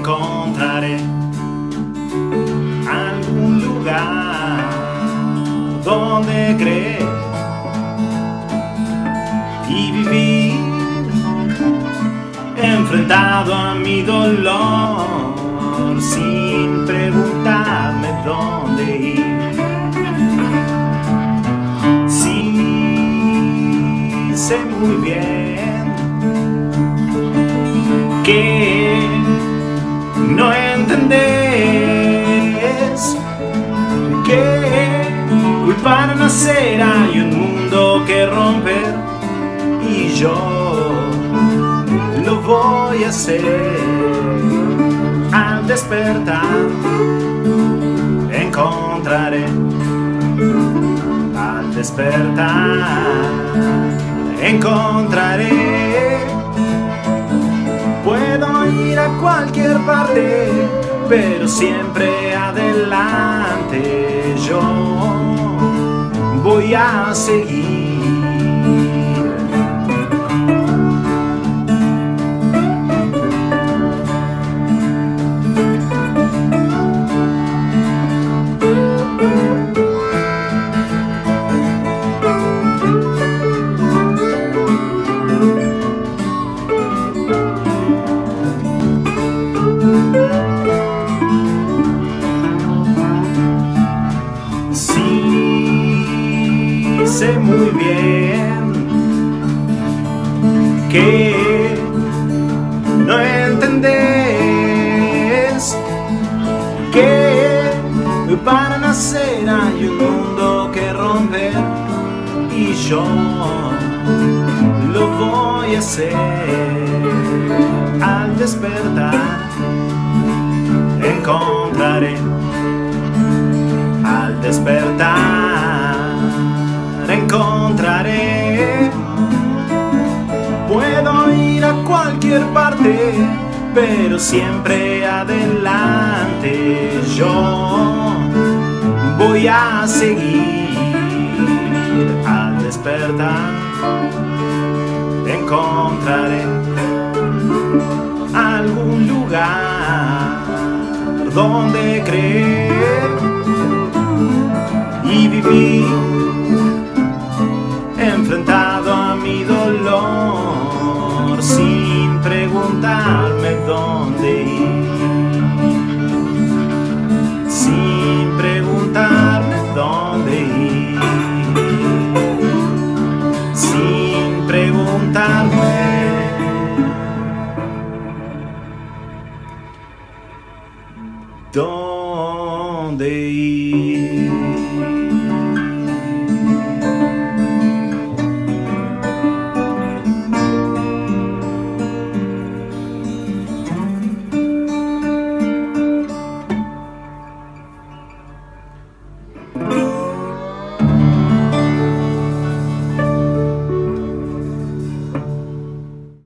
encontraré algún lugar donde creer y vivir enfrentado a mi dolor sin preguntarme dónde ir. Sí, sé muy bien que entendés que para nacer hay un mundo que romper y yo lo voy a hacer. Al despertar encontraré al despertar encontraré pero siempre adelante yo voy a seguir Sé muy bien que no entendés que para nacer hay un mundo que romper y yo lo voy a hacer. Al despertar encontraré despertar encontraré. Puedo ir a cualquier parte pero siempre adelante. Yo voy a seguir al despertar. Encontraré algún lugar donde creer enfrentado a mi dolor sin preguntarme dónde ir sin preguntarme dónde ir sin preguntarme. Dónde ir